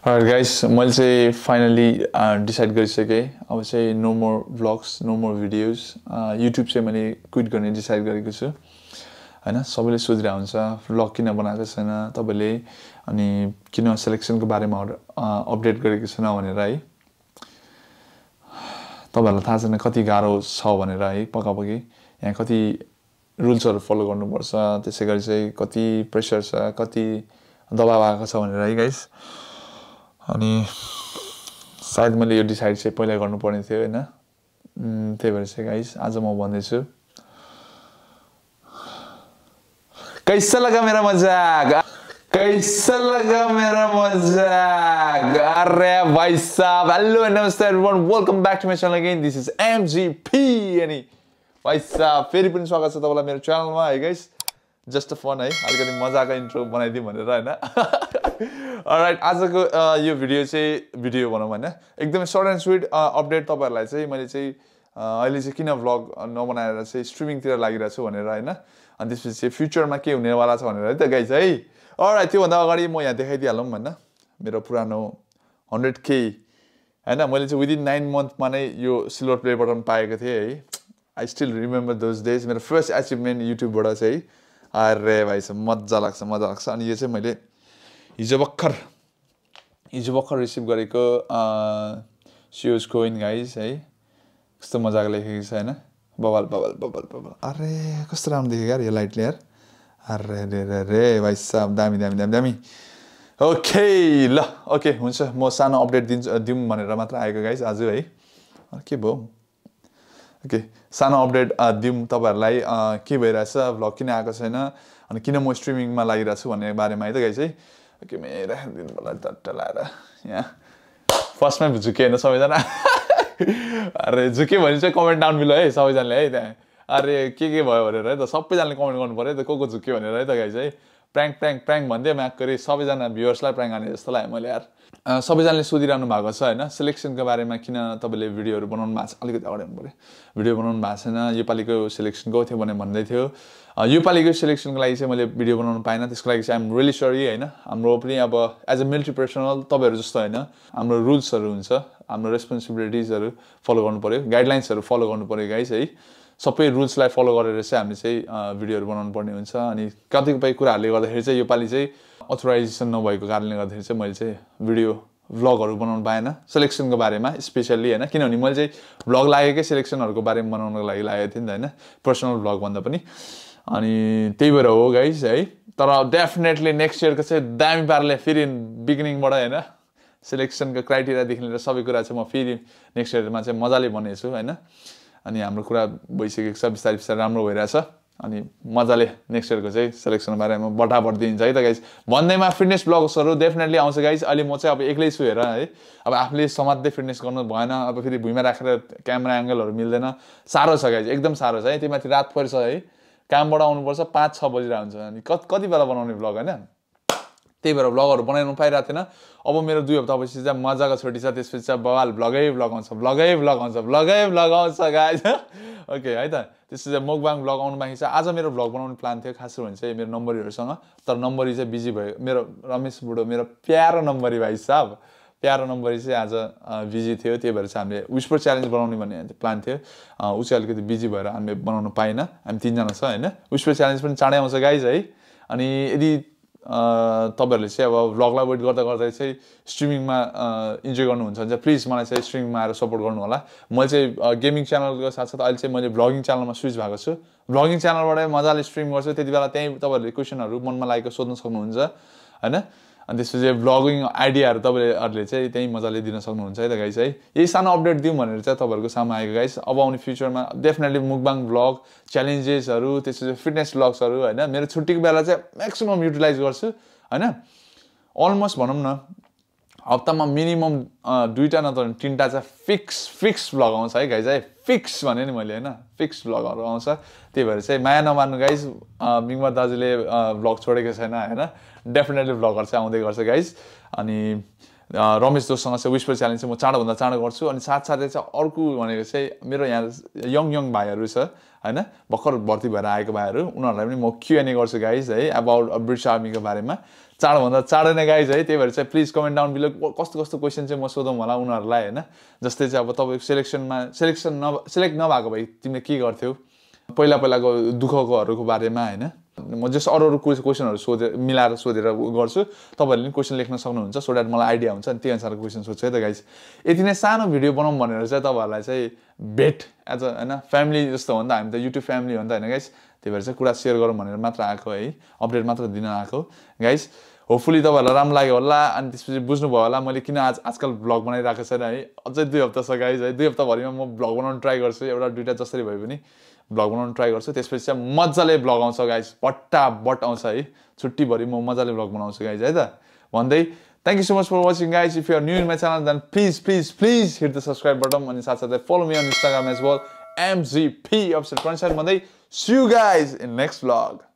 Guys मैले चाहिँ finally decide गरिसकेँ। अब चाहिँ no more vlogs no more videos YouTube चाहिँ मैले क्विट गर्ने डिसाइड गरेको छु। होइन सबैले सोधिरहेको हुन्छ भ्लग किन बनाएको छैन तपाईँले अनि किन सेलेक्सनको बारेमा अपडेट गरेको छैन भनेर है। तपाईँहरूलाई थाहा छैन कति गाह्रो छ भनेर है पक्कापक्की यहाँ कति रुल्सहरू फलो गर्नुपर्छ त्यसै गरी चाहिँ कति प्रेसर छ कति दबाब आएको छ भनेर है गाइस अनि सायद मैले यो डिसाइड चाहिँ पहिला गर्नुपर्ने थियो होइन। त्यही भएर चाहिँ गाइस आज म भन्दैछु। कैसा लगा मेरा मजाक? कैसा लगा मेरा मजाक? अरे भाइ साहब हेलो नमस्ते everyone welcome back to my channel again this is MGP अनि भाइ साहब फेरि पनि स्वागत छ तपाईँलाई मेरो च्यानलमा है गाइस जस्ट फन है अलिकति मजाको इन्ट्रो बनाइदिउँ भनेर होइन? राइट आजको यो भिडियो चाहिँ भिडियो भनौँ होइन एकदमै सर्ट एन्ड स्विट अपडेट तपाईँहरूलाई चाहिँ मैले चाहिँ अहिले चाहिँ किन भ्लग नबनाएर चाहिँ स्ट्रिमिङतिर लागिरहेको छु भनेर होइन? अनि त्यसपछि चाहिँ फ्युचरमा के हुनेवाला छ भनेर है त गाइज है? अराइट त्योभन्दा अगाडि म यहाँ देखाइदिइहालौँ होइन मेरो पुरानो हन्ड्रेड के होइन? मैले चाहिँ विदिन नाइन मन्थमा नै यो सिल्भर प्ले बटन पाएको थिएँ है? I still remember those days मेरो फर्स्ट एचिभमेन्ट युट्युबबाट चाहिँ अरे भाइ छ मजा लाग्छ मजा लाग्छ। अनि यो चाहिँ मैले हिजो भर्खर हिजो भर्खर रिसिभ गरेको सियोज कोइन गाइज है। कस्तो मजाको लेखेको छ होइन? Bubble bubble bubble bubble. अरे कस्तो राम्रो देखेको यार यो लाइटले यार। अरे रे रे रे भाइ साहब दामी दामी दामी दामी। ओके ल ओके हुन्छ। म सानो अपडेट दिन्छु दिउँ भनेर मात्र आएको गाइज आज है। के भयो? ओके। सानो अपडेट दिउँ तपाईँहरूलाई के भइरहेछ भ्लग किन आएको छैन अनि किन म स्ट्रिमिङमा लागिरहेको छु भन्ने बारेमा है त गाई चाहिँ। ओके मेरा दिनबाट डट्ट लाएर यहाँ। फर्स्टमै झुक्यो होइन सबैजना। अरे झुक्यो भने चाहिँ कमेन्ट डाउन बिलो है सबैजनाले है त्यहाँ। अरे के के भयो भनेर है त सबैजनाले कमेन्ट गर्नु पऱ्यो त को को झुक्यो भनेर है त गाई चाहिँ। प्र्याङ्क प्र्याङ्क प्र्याङ्क भन्दै म्याक सबैजना भ्युवर्सलाई प्र्याङ्क हाने जस्तो लाग्यो मैले यार। सबैजनाले सोधिरहनु भएको छ होइन सिलेक्सनको बारेमा किन तपाईँले भिडियोहरू बनाउनु भएको छ? अलिकति अगाडि पऱ्यो। भिडियो बनाउनु भएको छैन योपालिको सेलेक्सन थियो भने भन्दै थियो। योपालिको सेलेक्सनको लागि चाहिँ मैले भिडियो बनाउनु पाइनँ त्यसको लागि चाहिँ आइम रियली सरी होइन। हाम्रो पनि अब एज अ मिलिट्री पर्सनल तपाईँहरू जस्तो होइन हाम्रो रुल्सहरू हुन्छ हाम्रो रेस्पोन्सिबिलिटिजहरू फलो गर्नु पऱ्यो गाइडलाइन्सहरू फलो गर्नु पऱ्यो गाइस है। सबै रुल्सलाई फलो गरेर चाहिँ हामीले चाहिँ भिडियोहरू बनाउनु पर्ने हुन्छ। अनि कतिपय कुराहरूले गर्दाखेरि चाहिँ योपालि चाहिँ अथोराइजेसन नभएको कारणले गर्दाखेरि चाहिँ मैले चाहिँ भिडियो भ्लगहरू बनाउनु पाएन। सेलेक्सनको बारेमा स्पेसल्ली होइन? किनभने मैले चाहिँ भ्लग लागेकै सेलेक्सनहरूको बारेमा बनाउनको लागि लागेको थिएँ नि त होइन? पर्सनल भ्लग भन्दा पनि। अनि त्यही भएर हो गाइस है। तर डेफिनेटली नेक्स्ट इयरको चाहिँ दामी पाराले फेरि बिगिनिङबाट होइन? सेलेक्सनको क्राइटेरियादेखि लिएर सबै कुरा चाहिँ म फेरि नेक्स्ट इयरमा चाहिँ मजाले बनेछु होइन? अनि हाम्रो कुरा भइसकेको छ बिस्तारै बिस्तारै राम्रो भइरहेछ। अनि मजाले नेक्स्ट इयरको चाहिँ सेलेक्सनको बारेमा बटाबट दिन्छ है त गाइस भन्दैमा फिटनेस ब्लग्सहरू डेफिनेटली आउँछ गाइस अहिले म चाहिँ अब एक्लै छु हेर है। अब आफूले समात्दै फिटनेस गर्नु भएन अब फेरि भुइँमा राखेर क्यामेरा एङ्गलहरू मिल्दैन। साह्रो छ गाइस एकदम साह्रो छ है। त्यो माथि रात पर्छ है। कामबाट आउनुपर्छ पाँच छ बजिरहेको हुन्छ अनि कति बेला बनाउने भ्लग होइन? त्यही भएर भ्लगहरू बनाउनु पाइरहेको थिएन। अब मेरो दुई हप्तापछि चाहिँ मजाको छोटी छ त्यसपछि चाहिँ बवाल भ्लगै भ्लग आउँछ भ्लगै भ्लग आउँछ भ्लगै भ्लग आउँछ गाई ओके है त? त्यसपछि चाहिँ मुखबाङ भ्लग आउनु बाँकी छ। आज मेरो भ्लग बनाउने प्लान थियो खास भने चाहिँ मेरो नम्बरीहरूसँग। तर नम्बरी चाहिँ बिजी भयो। मेरो रमेश बुढो मेरो प्यारो नम्बरी भाइ साहब प्यारो नम्बरी चाहिँ आज बिजी थियो। त्यही भएर चाहिँ हामीले विस्पर च्यालेन्ज बनाउने भन्ने प्लान थियो। ऊ चाहिँ अलिकति बिजी भएर हामीले बनाउनु पाएन। हामी तिनजना छ होइन? विस्पर च्यालेन्ज पनि चाँडै आउँछ गाइज है? अनि यदि तपाईँहरूले चाहिँ अब भ्लगलाई वेट गर्दा गर्दा चाहिँ स्ट्रिमिङमा इन्जोय गर्नुहुन्छ भने चाहिँ प्लिज मलाई चाहिँ स्ट्रिमिङमा आएर सपोर्ट गर्नु होला मैले चाहिँ गेमिङ च्यानलको साथसाथ अहिले चाहिँ मैले भ्लगिङ च्यानलमा स्विच भएको छु। भ्लगिङ च्यानलबाटै मजाले स्ट्रिम गर्छु। त्यति बेला त्यहीँ तपाईँहरूले क्वेसनहरू मनमा लागेको सोध्न सक्नुहुन्छ होइन? अनि त्यसपछि भ्लगिङ आइडियाहरू तपाईँहरूले चाहिँ त्यहीँ मजाले दिन सक्नुहुन्छ है त गाइस है? यही सानो अपडेट दिउँ भनेर चाहिँ तपाईँहरूको सामु आएको गाइस अब आउने फ्युचरमा डेफिनेटली मुकबाङ भ्लग च्यालेन्जेसहरू त्यसपछि फिटनेस भ्लग्सहरू होइन? मेरो छुट्टीको बेला चाहिँ म्याक्सिमम् युटिलाइज गर्छु होइन? अलमोस्ट भनौँ न हप्तामा मिनिमम दुईवटा नत्र तिनवटा चाहिँ फिक्स फिक्स भ्लग आउँछ है गाइज है? फिक्स भने नि मैले होइन? फिक्स भ्लगहरू आउँछ। त्यही भएर चाहिँ माया नमान्नु गाइज मिङमा दाजुले भ्लग छोडेको छैन होइन? डेफिनेटली भ्लगहरू चाहिँ आउँदै गर्छ गाइज अनि रमेश दोषसँग चाहिँ विस्पर च्यालेन्ज चाहिँ म चाँडोभन्दा चाँडो गर्छु। अनि साथसाथै चाहिँ अर्को भनेको चाहिँ मेरो यहाँ यङ यङ भाइहरू छ होइन? भर्खर भर्ती भएर आएको भाइहरू उनीहरूलाई पनि म क्युएनए गर्छु गाइज है? अबाउट ब्रिटिस आर्मीको बारेमा। चाँडोभन्दा चाँडो नै गाइज है त्यही भएर चाहिँ प्लिज कमेन्ट डाउन बिलो कस्तो कस्तो क्वेसन चाहिँ म सोधौँ होला उनीहरूलाई होइन? जस्तै चाहिँ अब तपाईँको सेलेक्सनमा सेलेक्सन न सेलेक्ट नभएको भए तिमीले के गर्थ्यौ? पहिला पहिलाको दुःखकोहरूको बारेमा होइन? म जस अरू अरू क्वेसनहरू सोधेर मिलाएर सोधेर गर्छु तपाईँहरूले पनि क्वेसन लेख्न सक्नुहुन्छ सो द्याट मलाई आइडिया हुन्छ अनि त्यही अनुसारको क्वेसन सोध्छु है त गाइस यति नै सानो भिडियो बनाऊँ भनेर चाहिँ तपाईँहरूलाई चाहिँ भेट एज अ होइन फ्यामिली जस्तो हो नि त हामी त युट्युब फ्यामिली हो नि त होइन गाइस त्यही भएर चाहिँ कुरा सेयर गरौँ भनेर मात्र आएको है अपडेट मात्र दिन आएको। गाइस होपफुली तपाईँहरूलाई राम्रो लाग्यो होला अनि त्यसपछि बुझ्नुभयो होला मैले किन आज आजकल भ्लग बनाइरहेको छैन है? अझै दुई हप्ता गाइज है दुई हप्ताभरिमा म भ्लग बनाउनु ट्राई गर्छु एउटा दुइटा जसरी भए पनि भ्लग बनाउनु ट्राई गर्छु। त्यसपछि चाहिँ मजाले भ्लग आउँछ गाइज बट्ट आउँछ है। छुट्टीभरि म मजाले भ्लग बनाउँछु गाइज है त? भन्दै thank you so much for watching guys if you're new in my channel then please please please hit the subscribe button अनि साथसाथै follow me on Instagram as well MGP option भन्दै see guys in next vlog